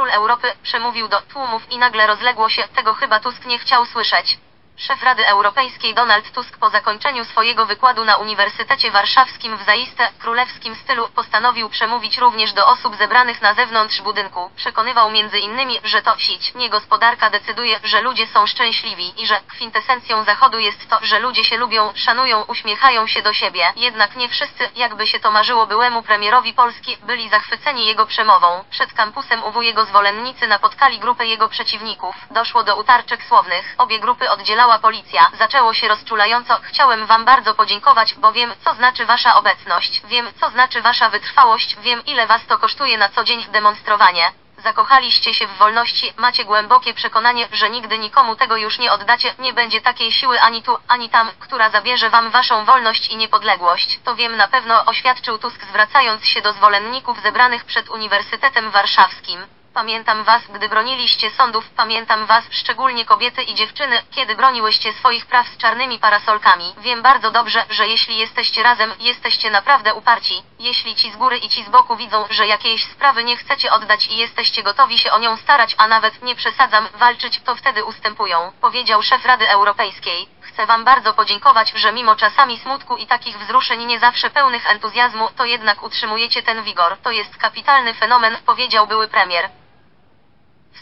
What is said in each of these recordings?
król Europy, przemówił do tłumów i nagle rozległo się, tego chyba Tusk nie chciał słyszeć. Szef Rady Europejskiej Donald Tusk po zakończeniu swojego wykładu na Uniwersytecie Warszawskim w zaiste królewskim stylu postanowił przemówić również do osób zebranych na zewnątrz budynku. Przekonywał między innymi, że to sić, nie gospodarka decyduje, że ludzie są szczęśliwi i że kwintesencją Zachodu jest to, że ludzie się lubią, szanują, uśmiechają się do siebie. Jednak nie wszyscy, jakby się to marzyło byłemu premierowi Polski, byli zachwyceni jego przemową. Przed kampusem UW jego zwolennicy napotkali grupę jego przeciwników. Doszło do utarczek słownych. Obie grupy policja. Zaczęło się rozczulająco. Chciałem wam bardzo podziękować, bo wiem, co znaczy wasza obecność. Wiem, co znaczy wasza wytrwałość. Wiem, ile was to kosztuje na co dzień demonstrowanie. Zakochaliście się w wolności, macie głębokie przekonanie, że nigdy nikomu tego już nie oddacie, nie będzie takiej siły ani tu, ani tam, która zabierze wam waszą wolność i niepodległość. To wiem na pewno, oświadczył Tusk zwracając się do zwolenników zebranych przed Uniwersytetem Warszawskim. Pamiętam was, gdy broniliście sądów, pamiętam was, szczególnie kobiety i dziewczyny, kiedy broniłyście swoich praw z czarnymi parasolkami. Wiem bardzo dobrze, że jeśli jesteście razem, jesteście naprawdę uparci. Jeśli ci z góry i ci z boku widzą, że jakiejś sprawy nie chcecie oddać i jesteście gotowi się o nią starać, a nawet, nie przesadzam, walczyć, to wtedy ustępują, powiedział szef Rady Europejskiej. Chcę Wam bardzo podziękować, że mimo czasami smutku i takich wzruszeń nie zawsze pełnych entuzjazmu, to jednak utrzymujecie ten wigor. To jest kapitalny fenomen, powiedział były premier.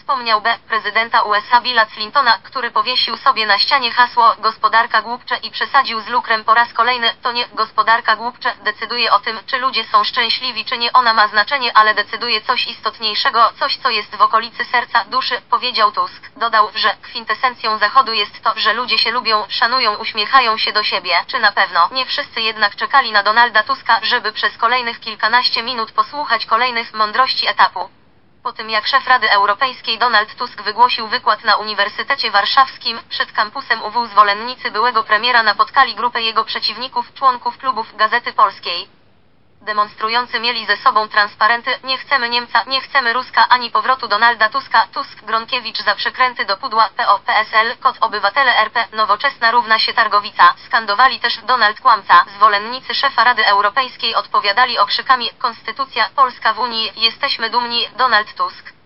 Wspomniał B. prezydenta USA Billa Clintona, który powiesił sobie na ścianie hasło gospodarka głupcze i przesadził z lukrem po raz kolejny. To nie gospodarka głupcze decyduje o tym, czy ludzie są szczęśliwi, czy nie. Ona ma znaczenie, ale decyduje coś istotniejszego, coś co jest w okolicy serca, duszy, powiedział Tusk. Dodał, że kwintesencją Zachodu jest to, że ludzie się lubią, szanują, uśmiechają się do siebie. Czy na pewno? Nie wszyscy jednak czekali na Donalda Tuska, żeby przez kolejnych kilkanaście minut posłuchać kolejnych mądrości etapu. Po tym jak szef Rady Europejskiej Donald Tusk wygłosił wykład na Uniwersytecie Warszawskim, przed kampusem UW zwolennicy byłego premiera napotkali grupę jego przeciwników, członków klubów Gazety Polskiej. Demonstrujący mieli ze sobą transparenty Nie chcemy Niemca, nie chcemy Ruska ani powrotu Donalda Tuska, Tusk, Gronkiewicz za przekręty do pudła, PO, PSL, kod obywatele RP, nowoczesna równa się Targowica. Skandowali też Donald Kłamca. Zwolennicy szefa Rady Europejskiej odpowiadali okrzykami Konstytucja, Polska w Unii, jesteśmy dumni, Donald Tusk.